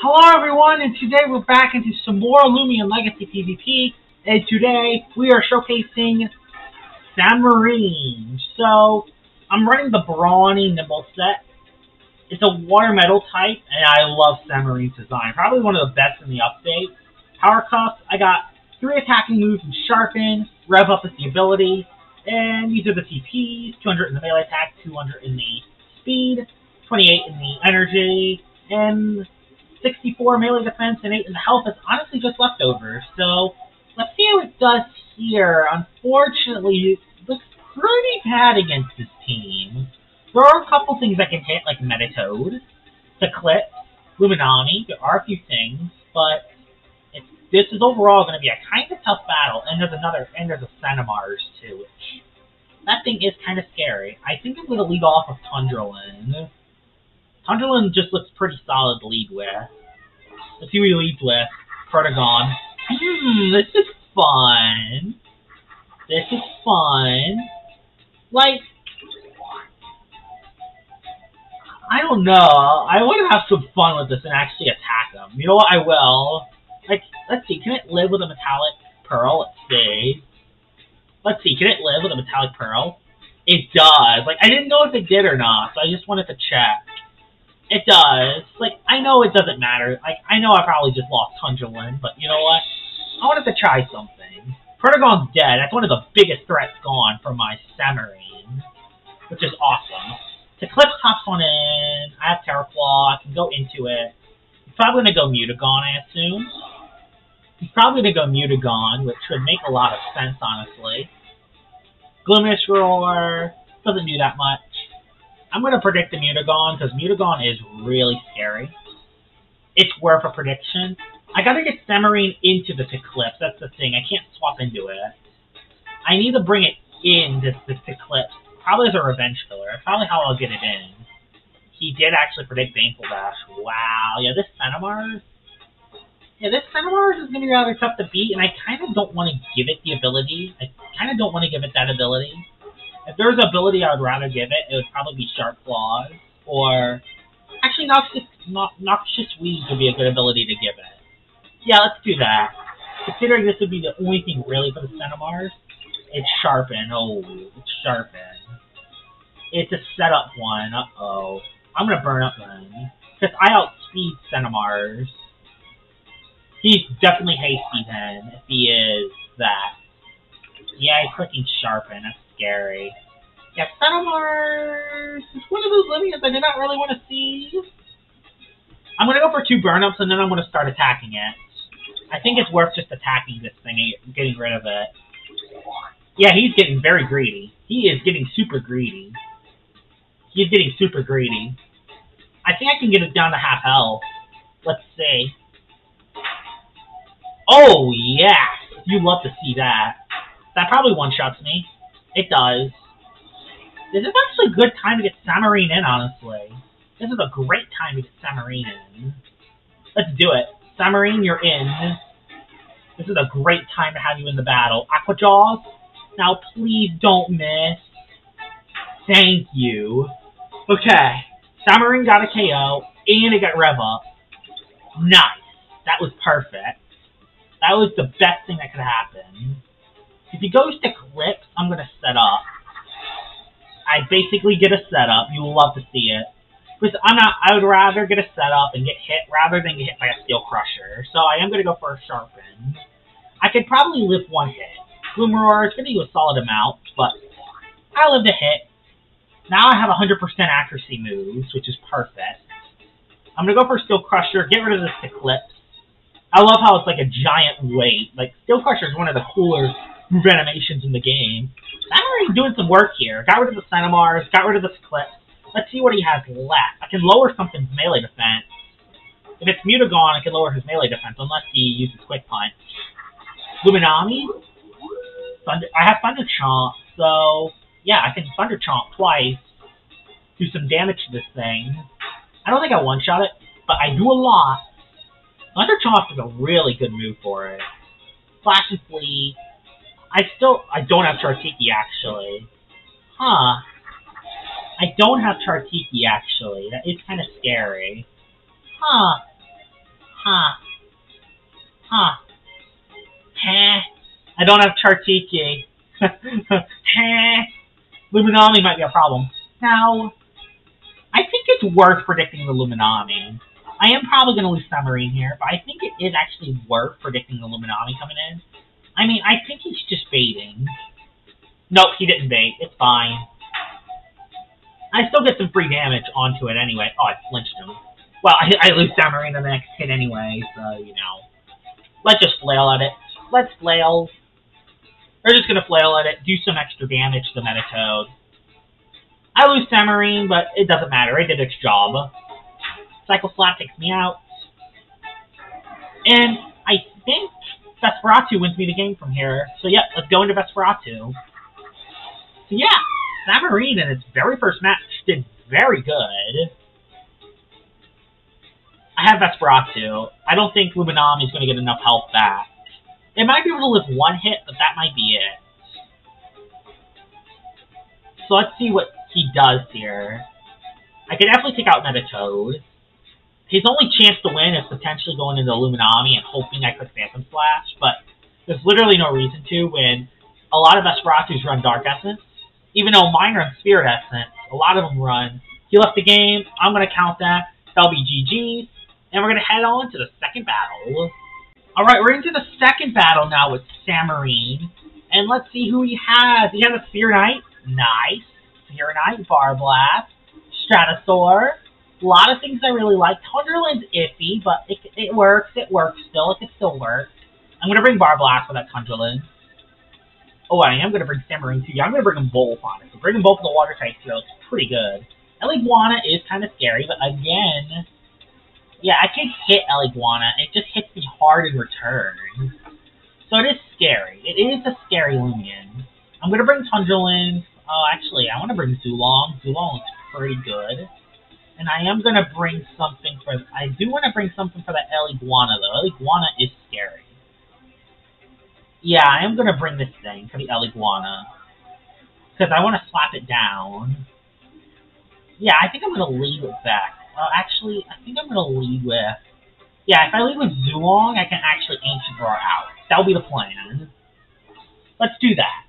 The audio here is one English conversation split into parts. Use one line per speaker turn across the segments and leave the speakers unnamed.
Hello everyone, and today we're back into some more Loomian Legacy PvP, and today we are showcasing Samarine. So, I'm running the Brawny Nimble set. It's a water metal type, and I love Samarine's design. Probably one of the best in the update. Power Cup, I got three attacking moves in Sharpen, Rev Up is the ability, and these are the TPs, 200 in the melee attack, 200 in the speed, 28 in the energy, and 64 melee defense and 8 in the health is honestly just leftovers. So let's see how it does here. Unfortunately, it looks pretty bad against this team. There are a couple things that can hit, like Meditoad, Eclipse, Luminami. There are a few things, but this is overall going to be a kind of tough battle. And there's another, and there's a Centimars too, which that thing is kind of scary. I think I'm going to lead off with Tundurlin. Tundurlin just looks pretty solid to lead with. Let's see what he leads with. Protagon. Hmm, this is fun. This is fun. Like, I don't know. I want to have some fun with this and actually attack him. You know what? I will. Like, let's see. Can it live with a metallic pearl? Let's see. Let's see. Can it live with a metallic pearl? It does. Like, I didn't know if it did or not, so I just wanted to check. It does. Like, I know it doesn't matter. Like, I know I probably just lost Tundurlin, but you know what? I wanted to try something. Protagon's dead. That's one of the biggest threats gone from my Samarine, which is awesome. Eclipse hops on in. I have Terra Claw. I can go into it. He's probably going to go Mutagon, I assume. He's probably going to go Mutagon, which would make a lot of sense, honestly. Gloomish Roar. Doesn't do that much. I'm going to predict the Mutagon because Mutagon is really scary. It's worth a prediction. I got to get Samarine into this Eclipse. That's the thing. I can't swap into it. I need to bring it in this, this Eclipse. Probably as a revenge filler. Probably how I'll get it in. He did actually predict Baneful Dash. Wow. Yeah, this Centimars. Yeah, this Centimars is going to be rather tough to beat, and I kind of don't want to give it the ability. I kind of don't want to give it that ability. If there's an ability I would rather give it, it would probably be Sharp Claws. Or, actually, Noxious, no, Noxious Weeds would be a good ability to give it. Yeah, let's do that. Considering this would be the only thing really for the Centimars, it's Sharpen. Oh, it's Sharpen. It's a setup one. Uh-oh. I'm going to burn up then. Because I outspeed Centimars. He's definitely hasty then, if he is that. Yeah, he's clicking Sharpen. That's scary. Yeah, Centimars is one of those lineages I did not really want to see. I'm going to go for two burn-ups, and then I'm going to start attacking it. I think it's worth just attacking this thing and getting rid of it. Yeah, he's getting very greedy. He is getting super greedy. He's getting super greedy. I think I can get it down to half health. Let's see. Oh, yeah! You love to see that. That probably one-shots me. It does. This is actually a good time to get Samarine in, honestly. This is a great time to get Samarine in. Let's do it. Samarine, you're in. This is a great time to have you in the battle. Aqua Jaws, now please don't miss. Thank you. Okay. Samarine got a KO, and it got rev up. Nice. That was perfect. That was the best thing that could happen. If he goes to Eclipse, I'm going to set up. I basically get a setup. You will love to see it. Because I'm not, I would rather get a setup and get hit rather than get hit by a Steel Crusher. So I am going to go for a Sharpen. I could probably live one hit. Gloomroar is going to do a solid amount, but I lived a hit. Now I have 100% accuracy moves, which is perfect. I'm going to go for Steel Crusher, get rid of this Eclipse. I love how it's like a giant weight. Like, Steel Crusher is one of the cooler move animations in the game. I'm already doing some work here. Got rid of the Centimars, got rid of the Clip. Let's see what he has left. I can lower something's melee defense. If it's Mutagon, I can lower his melee defense, unless he uses Quick Punch. Luminami? Thunder, I have Thunder Chomp, so yeah, I can Thunder Chomp twice, do some damage to this thing. I don't think I one-shot it, but I do a lot. Thunder Chomp is a really good move for it. Flash and. I still, I don't have Chartiki actually. Huh. I don't have Chartiki actually. That is kind of scary. Huh. Huh. Huh. Heh. I don't have Chartiki. Heh. Luminami might be a problem. Now, I think it's worth predicting the Luminami. I am probably going to lose Samarine here, but I think it is actually worth predicting the Luminami coming in. I mean, I think he's just baiting. Nope, he didn't bait. It's fine. I still get some free damage onto it anyway. Oh, I flinched him. Well, I, I lose Samarine in the next hit anyway, so, you know. Let's just flail at it. Let's flail. We're just going to flail at it, do some extra damage to the Meditoad. I lose Samarine, but it doesn't matter. It did its job. Cycle Slap takes me out. And I think Vesperatu wins me the game from here. So, yeah, let's go into Vesperatu. So, yeah, Samarine in its very first match did very good. I have Vesperatu. I don't think Luminami is going to get enough health back. It might be able to live one hit, but that might be it. So let's see what he does here. I could definitely take out Meditoad. His only chance to win is potentially going into Luminami and hoping I could Phantom Slash, but there's literally no reason to when a lot of Vesperatus run Dark Essence. Even though mine run Spirit Essence, a lot of them run. He left the game. I'm going to count that. That'll be GG. And we're going to head on to the second battle. Alright, we're into the second battle now with Samarine. And let's see who he has. He has a Sphere Knight. Nice. Sphere Knight, Barblast, Stratosaur. A lot of things I really like. Tundralin's iffy, but it, it works. It works still. It can still work. I'm going to bring Barblast for that Tundralin. Oh, I am going to bring Samarine too. Yeah, I'm going to bring them both, honestly. Bringing both of the water types here looks pretty good. Eliguana is kind of scary, but again, yeah, I can hit Eliguana. It just hits me hard in return. So it is scary. It is a scary Lumion. I'm going to bring Tundralin. Oh, actually, I want to bring Zulong. Zulong looks pretty good. And I am to bring something for... I do want to bring something for the Eliguana, though. Eliguana is scary. Yeah, I am to bring this thing for the Eliguana. Because I want to slap it down. Yeah, I think I'm to lead with that. Uh, actually, I think I'm to lead with... Yeah, if I lead with Zulong, I can actually Ancient Roar out. That'll be the plan. Let's do that.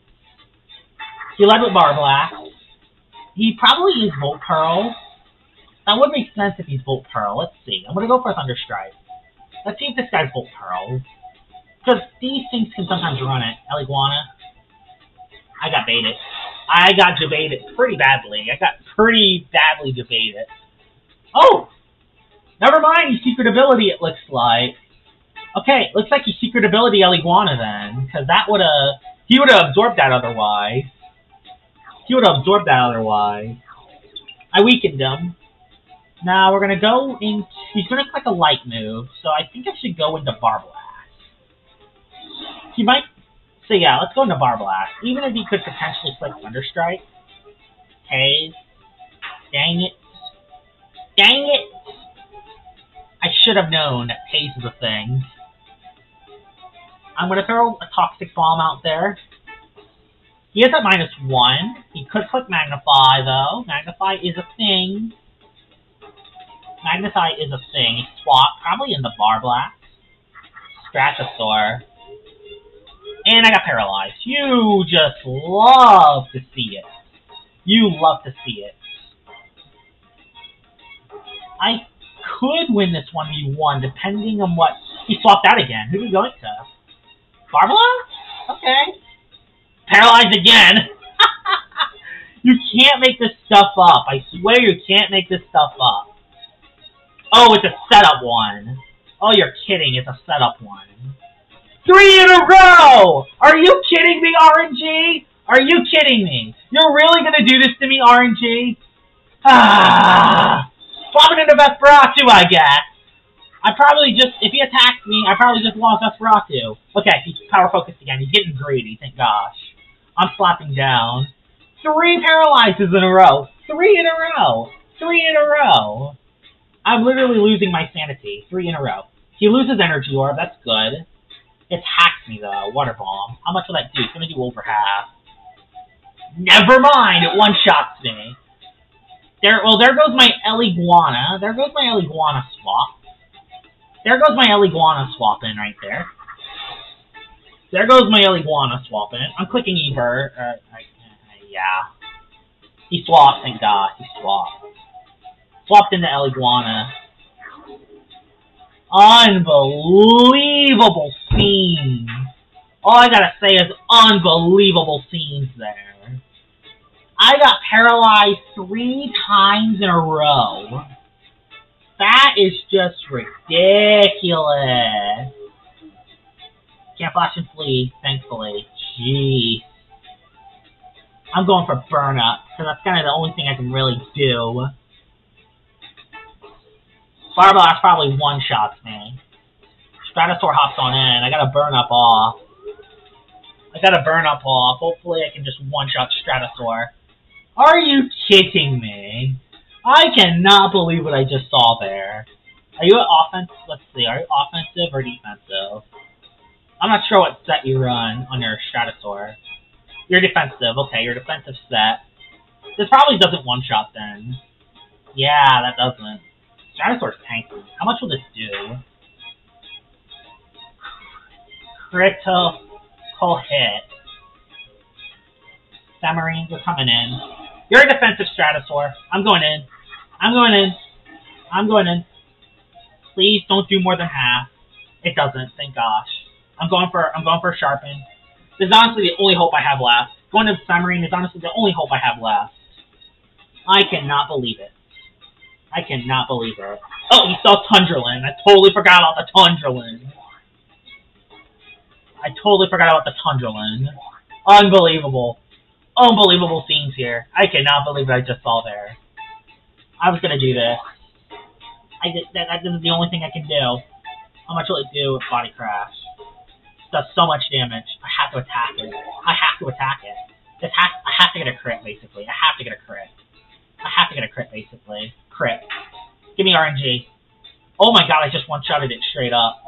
He led with Barblast. He probably is Volt Pearl. That would make sense if he's Volt Pearl. Let's see. I'm going to go for Thunder Strike. Let's see if this guy's Volt Pearl. Because these things can sometimes run it. Eliguana. I got baited. I got debated pretty badly. I got pretty badly debated. Oh! Never mind his secret ability, it looks like. Okay, looks like his secret ability Eliguana then. Because that would have... He would have absorbed that otherwise. He would have absorbed that otherwise. I weakened him. Now we're gonna go into. He's gonna click a light move, so I think I should go into Barblast. He might. So yeah, let's go into Barblast. Even if he could potentially click Thunderstrike. Haze. Dang it. Dang it! I should have known that Haze is a thing. I'm gonna throw a Toxic Bomb out there. He is at minus one. He could click Magnify, though. Magnify is a thing. Magnify is a thing. Swap, probably in the Barblast. Stratosaur. And I got paralyzed. You just love to see it. You love to see it. I could win this 1v1 depending on what... He swapped out again. Who did he go into? Barbala? Okay paralyzed again. you can't make this stuff up. I swear you can't make this stuff up. Oh, it's a setup one. Oh, you're kidding. It's a setup one. Three in a row! Are you kidding me, RNG? Are you kidding me? You're really gonna do this to me, RNG? Ah! Swapping into Vesperatu, I guess. I probably just, if he attacked me, I probably just lost Vesperatu. Okay, he's power focused again. He's getting greedy, thank gosh. I'm slapping down. Three paralyzes in a row. Three in a row. Three in a row. I'm literally losing my sanity. Three in a row. He loses energy orb. That's good. It's hacked me, though. Water bomb. How much will that do? It's going to do over half. Never mind. It one-shots me. There, well, there goes my Eliguana. There goes my Eliguana swap. There goes my Eliguana swap in right there. There goes my Eliguana swap in. I'm clicking Eber. Uh, I, uh, yeah. He swapped, thank God. He swapped. Swapped into Eliguana. Unbelievable scenes. All I gotta say is unbelievable scenes there. I got paralyzed three times in a row. That is just ridiculous. Can't flash and flee, thankfully. Jeez. I'm going for burn up, because that's kind of the only thing I can really do. Blast probably one-shots me. Stratosaur hops on in. I gotta burn up off. I gotta burn up off. Hopefully I can just one-shot Stratosaur. Are you kidding me? I cannot believe what I just saw there. Are you offense? Let's see. Are you offensive or defensive? I'm not sure what set you run on your Stratosaur. You're defensive. Okay, your defensive set. This probably doesn't one-shot then. Yeah, that doesn't. Stratosaur's tanky. How much will this do? Critical hit. Samarines are coming in. You're a defensive Stratosaur. I'm going in. I'm going in. I'm going in. Please don't do more than half. It doesn't, thank gosh. I'm going for I'm going for Sharpen. This is honestly the only hope I have left. Going to Samarine is honestly the only hope I have left. I cannot believe it. I cannot believe it. Oh, he saw Tundurlin. I totally forgot about the Tundurlin. I totally forgot about the Tundurlin. Unbelievable. Unbelievable scenes here. I cannot believe what I just saw there. I was gonna do this. I did, that, that, is the only thing I can do. How much will it do with Body Crash? It does so much damage. I have to attack it. I have to attack it. This has, I have to get a crit, basically. I have to get a crit. I have to get a crit, basically. Crit. Give me RNG. Oh my god, I just one-shotted it straight up.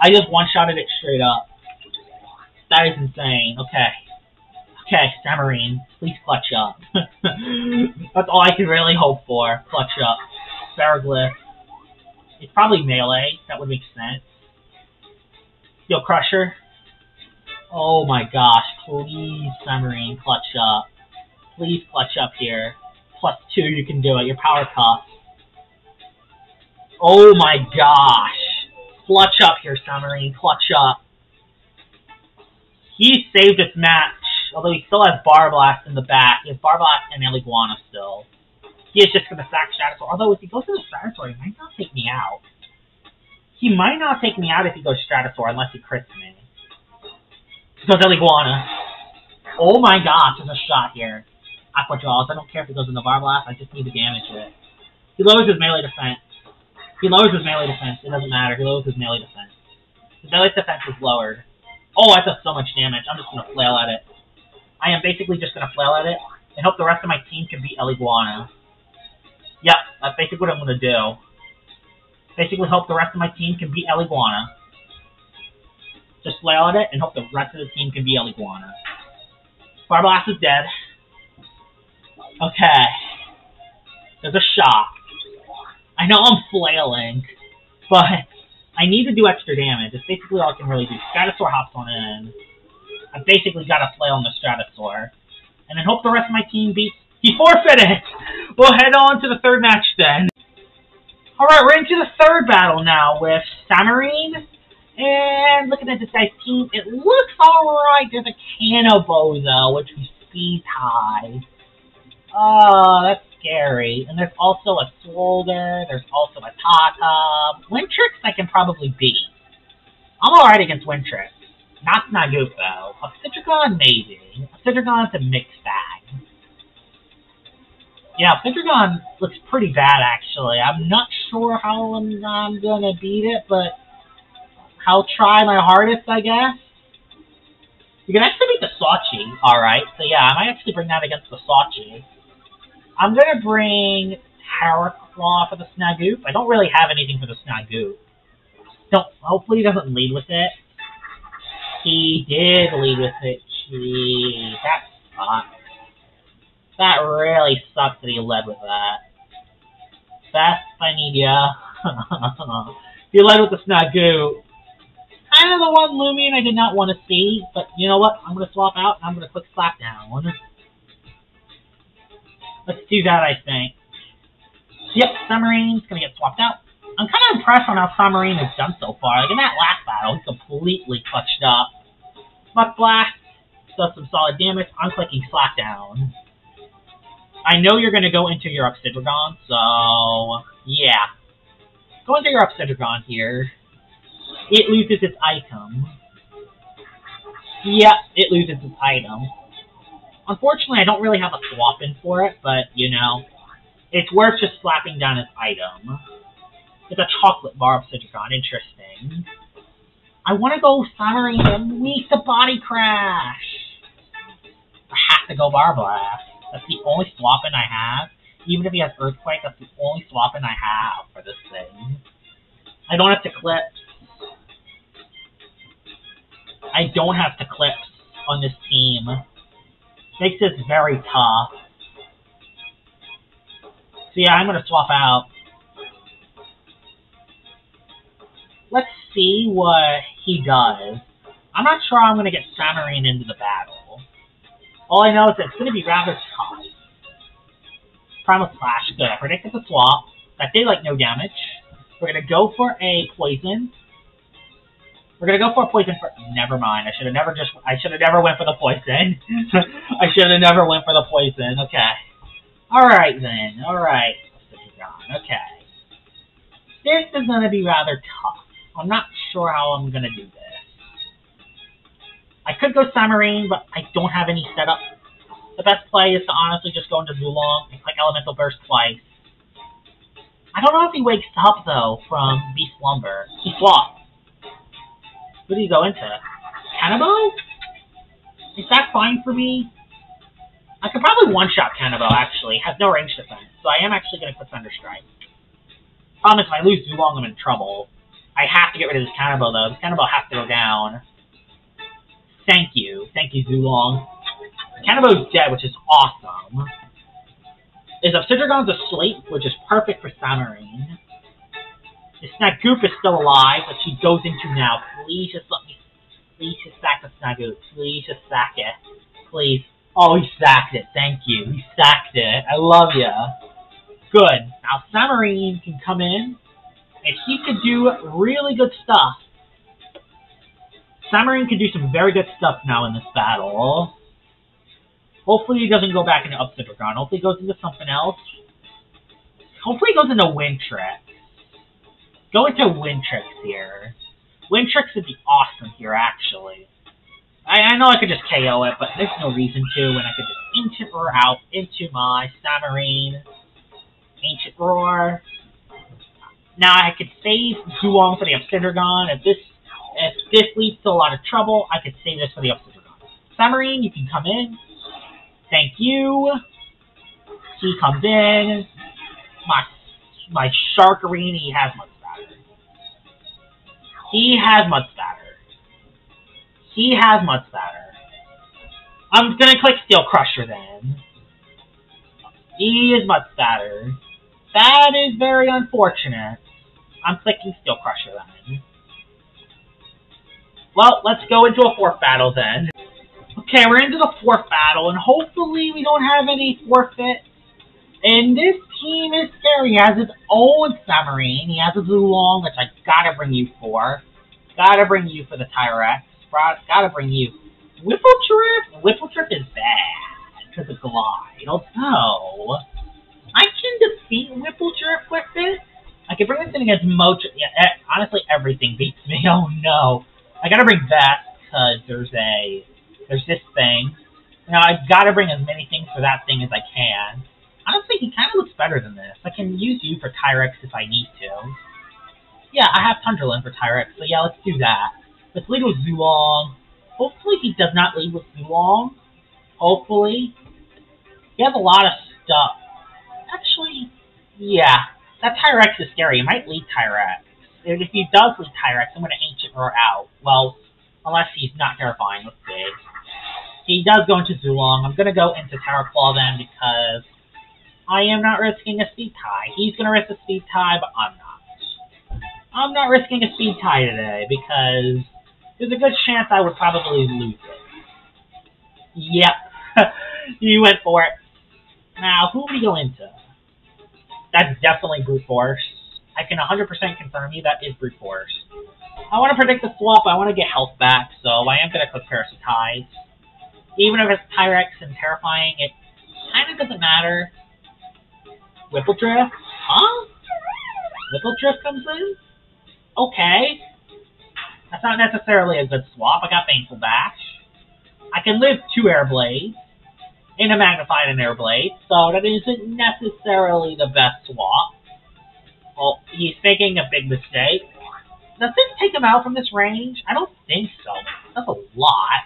I just one-shotted it straight up. That is insane. Okay. Okay, Samarine, please clutch up. That's all I can really hope for. Clutch up. Ferroglyph. It's probably melee. That would make sense. Yo, Crusher. Oh my gosh. Please, Samarine, clutch up. Please clutch up here. Plus two, you can do it. Your power cost. Oh my gosh. Clutch up here, Samarine. Clutch up. He saved his match although he still has Barblast in the back. He has Barblast and Eliguana still. He is just going to sack Stratosaur. Although if he goes to the Stratosaur, he might not take me out. He might not take me out if he goes Stratosaur unless he crits me. He goes Eliguana. Oh my gosh, there's a shot here. Aqua. I don't care if he goes into Barblast. I just need to damage it. He lowers his melee defense. He lowers his melee defense. It doesn't matter. He lowers his melee defense. His melee defense is lowered. Oh, that does so much damage. I'm just going to flail at it. I am basically just going to flail at it and hope the rest of my team can beat Eliguana. Yep, that's basically what I'm going to do. Basically hope the rest of my team can beat Eliguana. Just flail at it and hope the rest of the team can beat Eliguana. Barblast is dead. Okay. There's a shot. I know I'm flailing, but I need to do extra damage. It's basically all I can really do. Stratosaur hops on in. I basically got to play on the Stratosaur. And then hope the rest of my team beats... He forfeited! We'll head on to the third match then. Alright, we're into the third battle now with Samarine. And looking at this guy's team, it looks alright. There's a Cannabo, though, which we speed high. Oh, that's scary. And there's also a Swolder. There's also a Tata. Wintrix I can probably beat. I'm alright against Wintrix. Not Snagoofo. Obstetricon, maybe. Obstetricon's a mixed bag. Yeah, Obstetricon looks pretty bad, actually. I'm not sure how I'm, I'm gonna beat it, but I'll try my hardest, I guess. You can actually beat the Sachi, alright. So yeah, I might actually bring that against the Sachi. I'm gonna bring Power for the Snagoop. I don't really have anything for the Snagoop. Don't, hopefully he doesn't lead with it. He did lead with it. Gee, that sucks. That really sucks that he led with that. I need ya. He led with the Snagoo. Kind of the one Loomian I did not want to see, but you know what? I'm to swap out I'm going to click Slap Down. Let's do that, I think. Yep, Samarine's to get swapped out. I'm kind of impressed on how Samarine has done so far. Like in that last battle, he completely clutched up. Buck Blast does some solid damage. I'm clicking Slap Down. I know you're going to go into your Obsidian, so yeah. Go into your Obsidian here. It loses its item. Yeah, it loses its item. Unfortunately, I don't really have a swap in for it, but, you know, it's worth just slapping down its item. It's a chocolate bar Obsidian. Interesting. I want to go Samarine and weak the body crash. I have to go Bar Blast. That's the only swapping I have. Even if he has Earthquake, that's the only swapping I have for this thing. I don't have to clip. I don't have to clip on this team. Makes this very tough. So yeah, I'm going to swap out. Let's see what he does. I'm not sure I'm going to get Samarine into the battle. All I know is that it's going to be rather tough. Primal Slash, good. I predicted the swap. That did like no damage. We're going to go for a Poison. We're gonna go for poison for. Never mind. I should have never just. I should have never went for the poison. I should have never went for the poison. Okay. All right then. All right. Okay. This is gonna be rather tough. I'm not sure how I'm gonna do this. I could go Samarine, but I don't have any setup. The best play is to honestly just go into Zulong and click Elemental Burst twice. I don't know if he wakes up though from Beast Slumber. He swapped. Who do you go into? Cannibal? Is that fine for me? I could probably one-shot Cannibal, actually. Has no range defense, so I am actually going to put Thunderstrike. Problem is, if I lose Zulong, I'm in trouble. I have to get rid of this Cannibal, though. This Cannibal has to go down. Thank you. Thank you, Zulong. Cannibal's dead, which is awesome. Is Obsidian's asleep, which is perfect for Samarine. Snagoop is still alive, but she goes into now. Please just let me. Please just sack the Snagoop. Please just sack it. Please. Oh, he sacked it. Thank you. He sacked it. I love ya. Good. Now Samarine can come in, and he could do really good stuff. Samarine can do some very good stuff now in this battle. Hopefully he doesn't go back into Obsidian. Hopefully he goes into something else. Hopefully he goes into Wintrix. Go into Wintrix here. Wintrix would be awesome here, actually. I, I know I could just KO it, but there's no reason to, and I could just Ancient Roar out into my Samarine. Ancient Roar. Now I could save Zulong for the Obsidian. If this if this leads to a lot of trouble, I could save this for the Obsidian. Samarine, you can come in. Thank you. He comes in. My my Sharkarine, he has my he has Mud Spatter. He has Mud Spatter. I'm gonna click Steel Crusher then. He is Mud Spatter. That is very unfortunate. I'm clicking Steel Crusher then. Well, let's go into a fourth battle then. Okay, we're into the fourth battle, and hopefully we don't have any forfeit and this team is scary. He has his own Samarine. He has a Zulong, which I gotta bring you for. Gotta bring you for the Tyrex. Gotta bring you. Whiffletrip? Whiffletrip is bad because of Glide. Although, I can defeat Whiffletrip with this. I can bring this in against Mocha. Yeah, eh, honestly, everything beats me. Oh no. I gotta bring that because there's a. There's this thing. Now, I gotta bring as many things for that thing as I can. Honestly, he kind of looks better than this. I can use you for Tyrex if I need to. Yeah, I have Tundraland for Tyrex, so yeah, let's do that. Let's lead with Zulong. Hopefully he does not lead with Zulong. Hopefully. He has a lot of stuff. Actually, yeah. That Tyrex is scary. He might lead Tyrex. If he does lead Tyrex, I'm going to Ancient Roar out. Well, unless he's not terrifying. Let's see. He does go into Zulong. I'm going to go into Tower Claw then because I am not risking a speed tie. He's going to risk a speed tie, but I'm not. I'm not risking a speed tie today because there's a good chance I would probably lose it. Yep. you went for it. Now, who do we go into? That's definitely brute force. I can 100% confirm you that is brute force. I want to predict the swap. I want to get health back, so I am going to click Parasitize. Even if it's Tyrex and terrifying, it kind of doesn't matter. Whippledrift? Huh? Whippledrift comes in? Okay. That's not necessarily a good swap. I got Baneful Bash. I can live two Air Blades and a Magnified and Air Blade, so that isn't necessarily the best swap. Well, he's making a big mistake. Does this take him out from this range? I don't think so. That's a lot.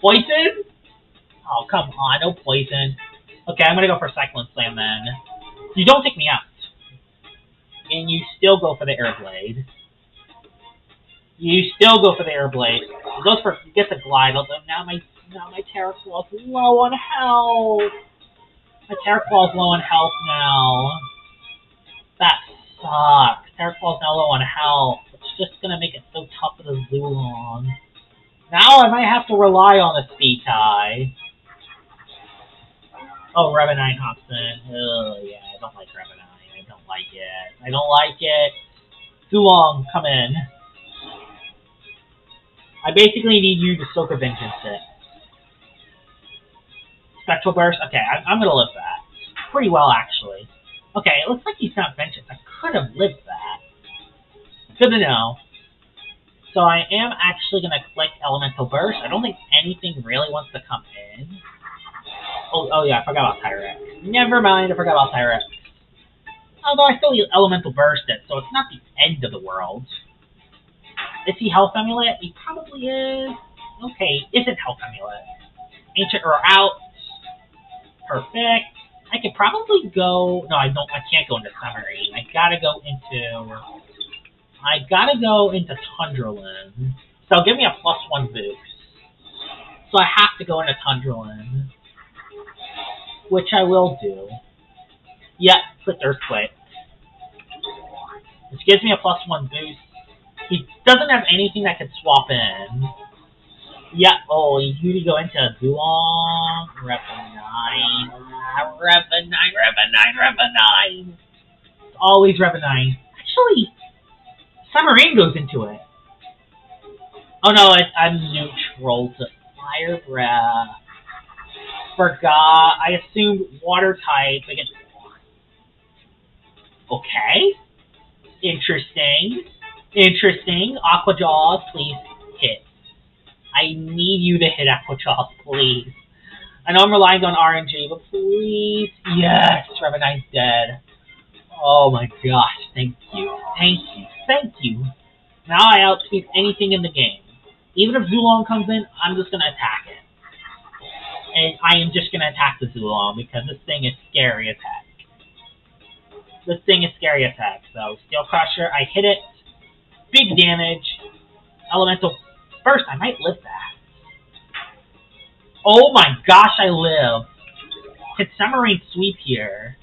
Poison? Oh, come on, no poison. Okay, I'm gonna go for Cyclone Slam then. You don't take me out. And you still go for the Air Blade. You still go for the Air Blade. He goes for gets a glide, although now my now my Terraclaw's low on health. My Terraclaw's low on health now. That sucks. Terraclaw's now low on health. It's just gonna make it so tough for the Zulong. Now I might have to rely on the speed tie. Oh, Revenine hops in. Oh, yeah, I don't like Revenine. I don't like it. I don't like it. Zulong, come in. I basically need you to soak a vengeance it. Spectral Burst? Okay, I, am gonna live that. Pretty well, actually. Okay, it looks like he's not vengeance. I could have lived that. Good to know. So I am actually gonna click Elemental Burst. I don't think anything really wants to come. Oh, yeah, I forgot about Tyrex. Never mind, I forgot about Tyrex. Although I still use Elemental Burst it, so it's not the end of the world. Is he Health Amulet? He probably is. Okay, isn't Health Amulet. Ancient or out. Perfect. I could probably go. No, I don't. I can't go into Samarine. I gotta go into. I gotta go into Tundraland. So give me a plus one boost. So I have to go into Tundraland. Which I will do. Yep, click Earthquake. Which gives me a plus one boost. He doesn't have anything that could swap in. Yeah, oh, you need to go into Zulong, Revenine, Revenine, Revenine, Revenine. It's always Revenine. Actually, Samarine goes into it. Oh no, I'm neutral to Fire Breath. Forgot. I assumed water type against. Okay. Interesting. Interesting. Aqua Jaws, please hit. I need you to hit Aqua Jaws, please. I know I'm relying on RNG, but please. Yes, Revenine's dead. Oh my gosh, thank you. Thank you. Thank you. Now I outspeed anything in the game. Even if Zulong comes in, I'm just gonna attack it. And I am just gonna attack the Zulong because this thing is scary as heck. This thing is scary as heck. So, Steel Crusher, I hit it big damage. Elemental first, I might live that. Oh my gosh, I live. Can Samarine sweep here?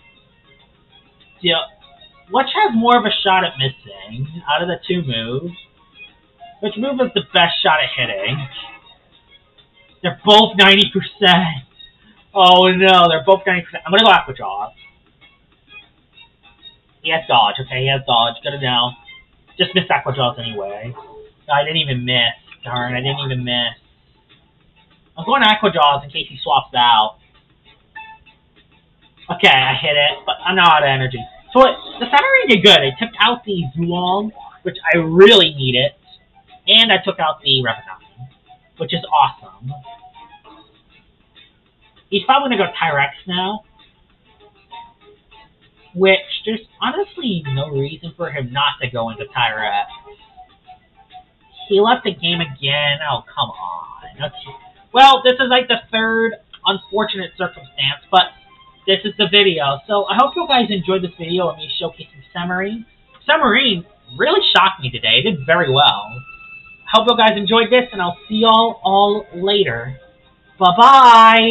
Yeah. Which has more of a shot at missing out of the two moves? Which move is the best shot at hitting? They're both 90%. Oh no, they're both 90%. I'm gonna go Aqua Jaw. He has dodge, okay, he has dodge. Good to know. Just missed Aqua Jaws anyway. I didn't even miss. Darn, I didn't even miss. I'm going Aqua Jaws in case he swaps out. Okay, I hit it, but I'm not out of energy. So it, the Saturday did good. I took out the Zulong, which I really needed, and I took out the Revenant, which is awesome. He's probably to go Tyrex now which there's honestly no reason for him not to go into Tyrex. He left the game again. Oh, come on. Okay. Well, this is like the third unfortunate circumstance, but this is the video. So I hope you guys enjoyed this video of me showcasing Samarine. Samarine really shocked me today. It did very well. Hope you guys enjoyed this, and I'll see y'all all later. Bye-bye!